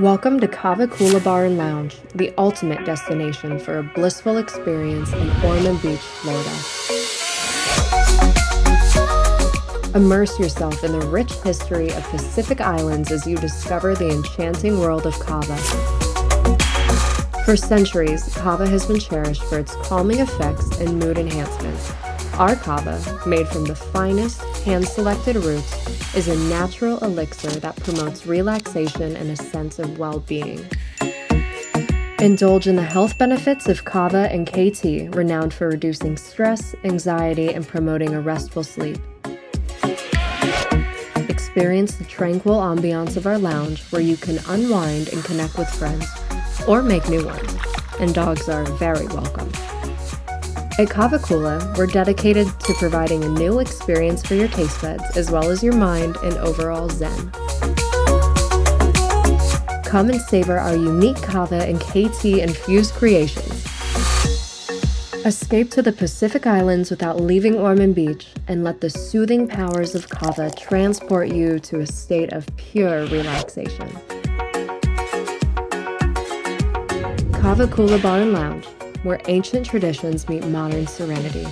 Welcome to Kava Kula Bar and Lounge, the ultimate destination for a blissful experience in Ormond Beach, Florida. Immerse yourself in the rich history of Pacific Islands as you discover the enchanting world of Kava. For centuries, Kava has been cherished for its calming effects and mood enhancements. Our kava, made from the finest hand-selected roots, is a natural elixir that promotes relaxation and a sense of well-being. Indulge in the health benefits of kava and KT, renowned for reducing stress, anxiety, and promoting a restful sleep. Experience the tranquil ambiance of our lounge where you can unwind and connect with friends, or make new ones, and dogs are very welcome. At Kava Kula, we're dedicated to providing a new experience for your taste buds as well as your mind and overall zen. Come and savor our unique kava and KT infused creations. Escape to the Pacific Islands without leaving Ormond Beach and let the soothing powers of kava transport you to a state of pure relaxation. Kava Kula Bar and Lounge where ancient traditions meet modern serenity.